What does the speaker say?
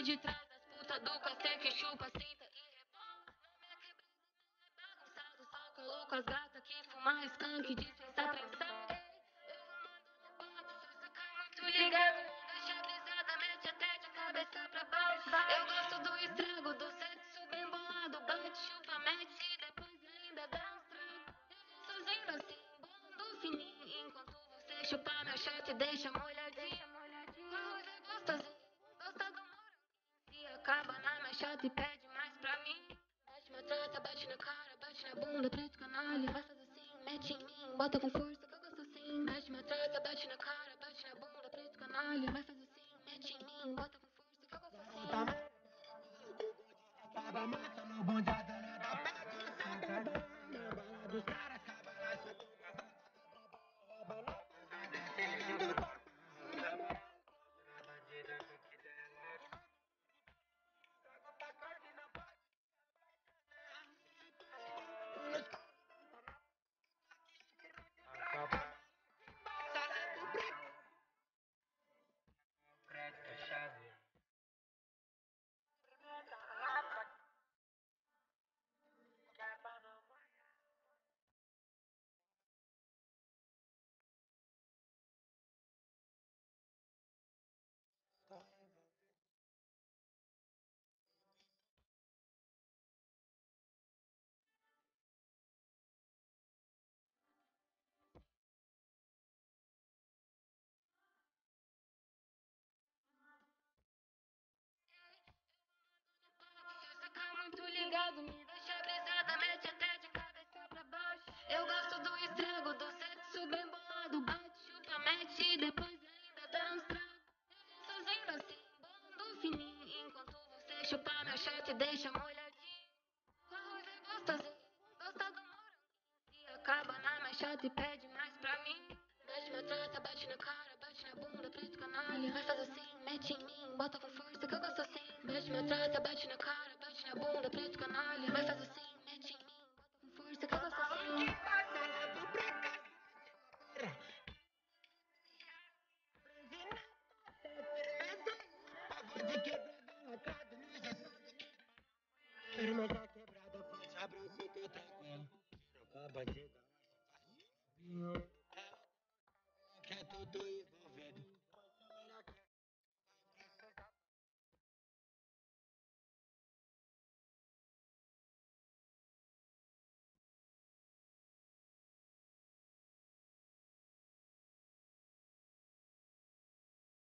por detrás das putas do cacete que chupa, senta e rebola. Na minha quebrada não é bagunçado, só coloco as gatas que fumar skunk, dispensa atenção. Eu vou mandando papo, cê saca muito ligado. Deixa brisada, mete até de cabeça pra baixo. Eu gosto do estrago, do sexo bem bolado. Bate, chupa, mete e depois ainda dá uns tragos. Eu vou fazendo assim, bolando fininho. Enquanto você chupa meu shot, deixa molhadinho. E pede mais pra mim. Bate na trata, bate na cara, bate na bunda, preto canalha. Fazer assim, mete em mim, bota com força que eu gosto assim. Bate na trata, bate na cara, bate na bunda, preto canalha. Fazer assim, mete em mim, bota e depois ainda dá uns. Eu vou fazendo assim, bolando fininho. Enquanto você chupa meu shot, deixa molhadinho. Com arroz é gostosinho, gosta do moranguinho. Se acaba na minha chata e pede mais pra mim. Bate na trata, bate na cara, bate na bunda, preto canalha. Vai fazer assim, mete em mim, bota com força que eu gosto assim. Bate na trata, bate na cara, bate na bunda, preto canalha. Vai fazer assim, certificate